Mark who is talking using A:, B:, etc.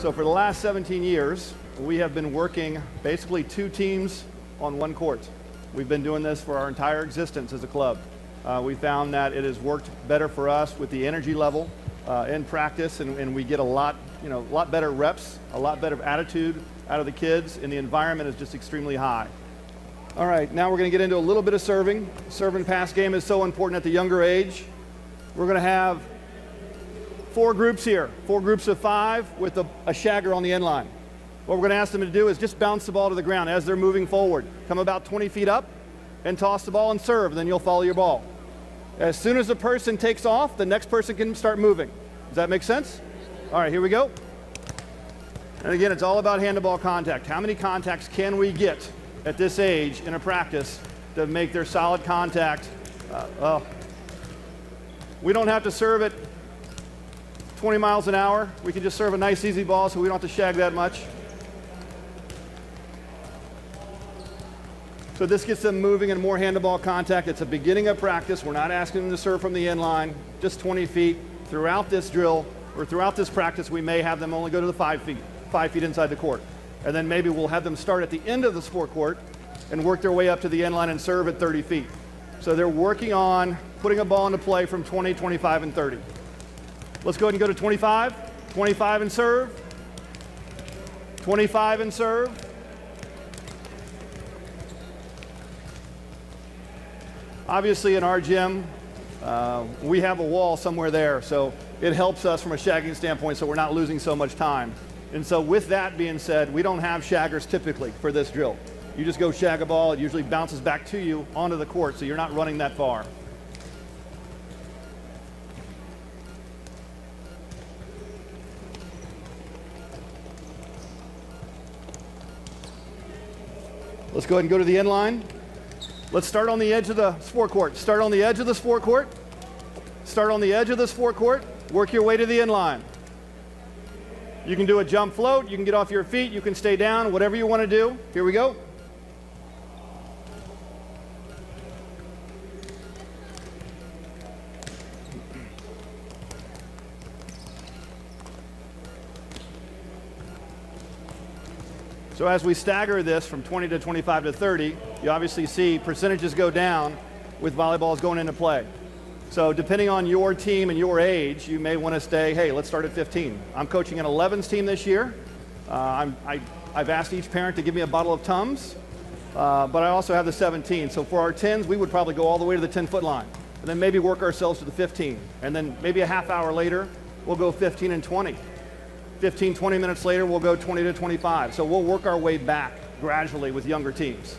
A: So for the last 17 years, we have been working basically two teams on one court. We've been doing this for our entire existence as a club. Uh, we found that it has worked better for us with the energy level uh, in practice, and, and, we get a lot, you know, a lot better reps, a lot better attitude out of the kids, and the environment is just extremely high. All right, now we're going to get into a little bit of serving. Serving pass game is so important at the younger age. We're going to have four groups here, four groups of five with a, a shagger on the end line. What we're going to ask them to do is just bounce the ball to the ground as they're moving forward. Come about 20 feet up and toss the ball and serve, and then you'll follow your ball. As soon as the person takes off, the next person can start moving. Does that make sense? All right, here we go. And again, it's all about hand-to-ball contact. How many contacts can we get at this age in a practice to make their solid contact? Uh, well, we don't have to serve it 20 miles an hour. We can just serve a nice, easy ball so we don't have to shag that much. So this gets them moving and more hand-to-ball contact. It's a beginning of practice. We're not asking them to serve from the end line, just 20 feet. Throughout this drill, or throughout this practice, we may have them only go to the five feet, five feet inside the court. And then maybe we'll have them start at the end of the sport court and work their way up to the end line and serve at 30 feet. So they're working on putting a ball into play from 20, 25, and 30. Let's go ahead and go to 25. 25 and serve. 25 and serve. Obviously, in our gym, uh, we have a wall somewhere there, so it helps us from a shagging standpoint so we're not losing so much time. And so with that being said, we don't have shaggers typically for this drill. You just go shag a ball, it usually bounces back to you onto the court, so you're not running that far. Let's go ahead and go to the end line. Let's start on the edge of the sport court. Start on the edge of the sport court. Start on the edge of the sport court. Work your way to the end line. You can do a jump float. You can get off your feet. You can stay down. Whatever you want to do. Here we go. So as we stagger this from 20 to 25 to 30, you obviously see percentages go down with volleyballs going into play. So depending on your team and your age, you may want to stay, hey, let's start at 15. I'm coaching an 11s team this year. Uh, i have asked each parent to give me a bottle of Tums, uh, but I also have the 17. So for our 10s, we would probably go all the way to the 10-foot line, and then maybe work ourselves to the 15. And then maybe a half hour later, we'll go 15 and 20. 15, 20 minutes later, we'll go 20 to 25. So we'll work our way back gradually with younger teams.